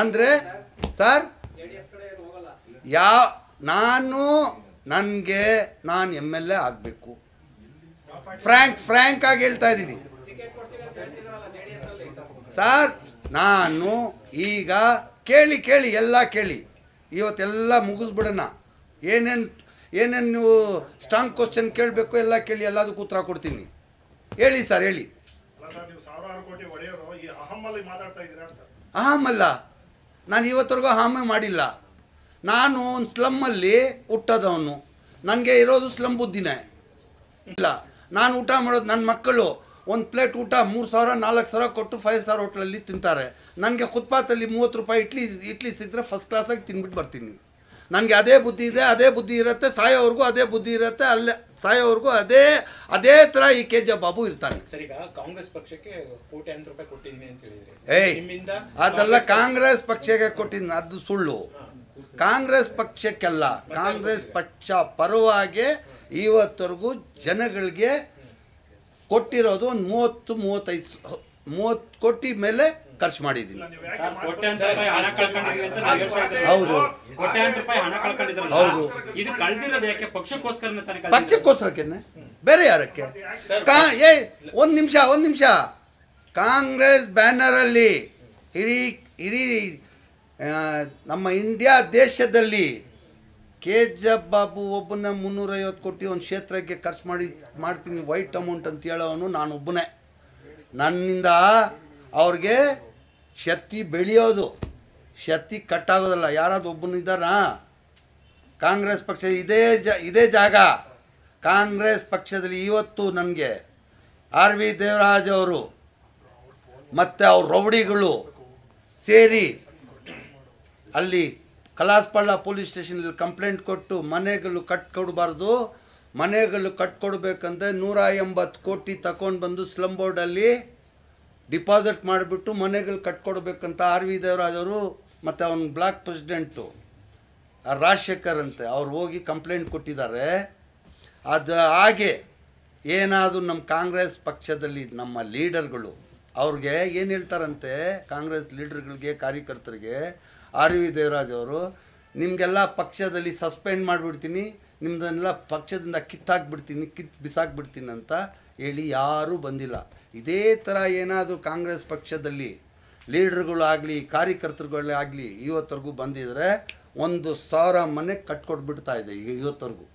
ಅಂದರೆ, ಸರ್, ಯಾ, ನಾನು, ನನಗೆ, ನಾನು ಎಂ ಎಲ್ ಎ ಆಗಬೇಕು. ಫ್ರ್ಯಾಂಕ್ ಫ್ರ್ಯಾಂಕ್ ಆಗಿ ಹೇಳ್ತಾ ಇದ್ದೀನಿ. ಸರ್, ನಾನು ಈಗ ಕೇಳಿ ಕೇಳಿ, ಎಲ್ಲ ಕೇಳಿ. ಇವತ್ತೆಲ್ಲ ಮುಗಿಸ್ಬಿಡೋಣ. ಏನೇನು ಏನೇನು ನೀವು ಸ್ಟ್ರಾಂಗ್ ಕ್ವಶನ್ ಕೇಳಬೇಕು, ಎಲ್ಲ ಕೇಳಿ, ಎಲ್ಲದಕ್ಕೂ ಉತ್ತರ ಕೊಡ್ತೀನಿ. ಹೇಳಿ, ಸರ್, ಹೇಳಿ. ಅಹಮಲ್ಲ ನಾನು ಇವತ್ತರೆಗೂ ಹಾಮೆ ಮಾಡಿಲ್ಲ. ನಾನು ಒಂದು ಸ್ಲಮ್ಮಲ್ಲಿ ಹುಟ್ಟದವನು. ನನಗೆ ಇರೋದು ಸ್ಲಮ್ ಬುದ್ಧಿನೇ. ಇಲ್ಲ. ನಾನು ಊಟ ಮಾಡೋದು ನನ್ನ ಮಕ್ಕಳು ಒಂದು ಪ್ಲೇಟ್ ಊಟ ಮೂರು ಸಾವಿರ, ನಾಲ್ಕು ಸಾವಿರ ಕೊಟ್ಟು ಫೈವ್ ಸ್ಟಾರ್ ಹೋಟ್ಲಲ್ಲಿ ತಿಂತಾರೆ. ನನಗೆ ಫುಟ್ಪಾತಲ್ಲಿ ಮೂವತ್ತು ರೂಪಾಯಿ ಇಡ್ಲಿ ಇಡ್ಲಿ ಸಿಕ್ಕರೆ ಫಸ್ಟ್ ಕ್ಲಾಸಾಗಿ ತಿಂದ್ಬಿಟ್ಟು ಬರ್ತೀನಿ. ನನಗೆ ಅದೇ ಬುದ್ಧಿ ಇದೆ, ಅದೇ ಬುದ್ಧಿ ಇರುತ್ತೆ, ಸಾಯೋವರೆಗೂ ಅದೇ ಬುದ್ಧಿ ಇರುತ್ತೆ, ಅಲ್ಲೇ ಸಾಯೋವರೆಗೂ ಅದೇ ಅದೇ ಥರ ಈ ಕೆ ಜೆ ಬಾಬು ಇರ್ತಾನೆ. ಕಾಂಗ್ರೆಸ್ ಪಕ್ಷಕ್ಕೆ ಕೋಟ್ಯಾಂತರ ರೂಪಾಯಿ ಕೊಟ್ಟಿದ್ದೀನಿ ಅಂತ ಹೇಳಿದ್ರಿ. ಏಯ್ ಅದೆಲ್ಲ ಕಾಂಗ್ರೆಸ್ ಪಕ್ಷಕ್ಕೆ ಕೊಟ್ಟಿದ್ದು ಅದು ಸುಳ್ಳು. ಕಾಂಗ್ರೆಸ್ ಪಕ್ಷಕ್ಕೆಲ್ಲ ಕಾಂಗ್ರೆಸ್ ಪಕ್ಷ ಪರವಾಗಿ ಇವತ್ತರೆಗೂ ಜನಗಳಿಗೆ ಕೊಟ್ಟಿರೋದು ಒಂದು ಮೂವತ್ತು ಮೂವತ್ತೈದು ಮೂವತ್ತು ಕೋಟಿ ಮೇಲೆ ಖರ್ಚು ಮಾಡಿದ್ದೀನಿ. ಹೌದು. ಹೌದು. ಇದು ಕಳ್ದಿರೋದು ಯಾಕೆ? ಪಕ್ಷಕ್ಕೋಸ್ಕರನೇ ತಾನೇ ಕಳ್ದಿರೋದು? ಬೇರೆ ಯಾರಕ್ಕೆ? ಕಾ ಏ ಒಂದು ನಿಮಿಷ ಒಂದು ನಿಮಿಷ. ಕಾಂಗ್ರೆಸ್ ಬ್ಯಾನರಲ್ಲಿ ಇಡೀ ಇಡೀ ಆ, ನಮ್ಮ ಇಂಡಿಯಾ ದೇಶದಲ್ಲಿ ಕೆ ಜಿ ಬಾಬು ಒಬ್ಬನ ಮುನ್ನೂರೈವತ್ತು ಕೋಟಿ ಒಂದು ಕ್ಷೇತ್ರಕ್ಕೆ ಖರ್ಚು ಮಾಡಿ ಮಾಡ್ತೀನಿ ವೈಟ್ ಅಮೌಂಟ್ ಅಂತ ಹೇಳೋನು ನಾನು ಒಬ್ಬನೇ ನನ್ನಿಂದ ಅವ್ರಿಗೆ ಶಕ್ತಿ ಬೆಳೆಯೋದು. ಶಕ್ತಿ ಕಟ್ಟಾಗೋದಲ್ಲ, ಯಾರಾದ್ರು ಒಬ್ಬನಿದ್ದಾರಾ ಕಾಂಗ್ರೆಸ್ ಪಕ್ಷ ಇದೇ ಜ, ಇದೇ ಜಾಗ. ಕಾಂಗ್ರೆಸ್ ಪಕ್ಷದಲ್ಲಿ ಇವತ್ತು ನನಗೆ ಆರ್ ವಿ ದೇವರಾಜ್ ಅವರು ಮತ್ತು ಅವ್ರ ರೌಡಿಗಳು ಸೇರಿ ಅಲ್ಲಿ ಕಲಾಸ್ಪಳ್ಳ ಪೊಲೀಸ್ ಸ್ಟೇಷನಲ್ಲಿ ಕಂಪ್ಲೇಂಟ್ ಕೊಟ್ಟು ಮನೆಗಳು ಕಟ್ಕೊಡ್ಬಾರ್ದು. ಮನೆಗಳು ಕಟ್ಕೊಡ್ಬೇಕಂದ್ರೆ ನೂರ ಎಂಬತ್ತು ಕೋಟಿ ತಗೊಂಡು ಬಂದು ಸ್ಲಮ್ ಬೋರ್ಡಲ್ಲಿ ಡಿಪಾಸಿಟ್ ಮಾಡಿಬಿಟ್ಟು ಮನೆಗಳು ಕಟ್ಕೊಡ್ಬೇಕಂತ ಆರ್ ವಿ ದೇವರಾಜ್ ಅವರು ಮತ್ತು ಅವನ ಬ್ಲಾಕ್ ಪ್ರೆಸಿಡೆಂಟು ರಾಜಶೇಖರ್ ಅಂತೆ, ಅವ್ರು ಹೋಗಿ ಕಂಪ್ಲೇಂಟ್ ಕೊಟ್ಟಿದ್ದಾರೆ. ಅದು ಹಾಗೆ ಏನಾದರೂ ನಮ್ಮ ಕಾಂಗ್ರೆಸ್ ಪಕ್ಷದಲ್ಲಿ ನಮ್ಮ ಲೀಡರ್ಗಳು, ಅವ್ರಿಗೆ ಏನು ಹೇಳ್ತಾರಂತೆ ಕಾಂಗ್ರೆಸ್ ಲೀಡರ್ಗಳಿಗೆ, ಕಾರ್ಯಕರ್ತರಿಗೆ, ಆರ್ ವಿ ದೇವರಾಜ್ ಅವರು, ನಿಮಗೆಲ್ಲ ಪಕ್ಷದಲ್ಲಿ ಸಸ್ಪೆಂಡ್ ಮಾಡಿಬಿಡ್ತೀನಿ ನಿಮ್ಮದನ್ನೆಲ್ಲ ಪಕ್ಷದಿಂದ ಕಿತ್ತಾಕ್ಬಿಡ್ತೀನಿ ಕಿತ್ತು ಬಿಸಾಕ್ಬಿಡ್ತೀನಿ ಅಂತ ಹೇಳಿ ಯಾರೂ ಬಂದಿಲ್ಲ. ಇದೇ ಥರ ಏನಾದರೂ ಕಾಂಗ್ರೆಸ್ ಪಕ್ಷದಲ್ಲಿ ಲೀಡರ್ಗಳಾಗಲಿ ಕಾರ್ಯಕರ್ತರುಗಳೇ ಆಗಲಿ ಇವತ್ತರೆಗೂ ಬಂದಿದ್ರೆ ಒಂದು ಸಾವಿರ ಮನೆ ಕಟ್ಕೊಟ್ಬಿಡ್ತಾ ಇದೆ ಈಗ ಇವತ್ತರೆಗೂ.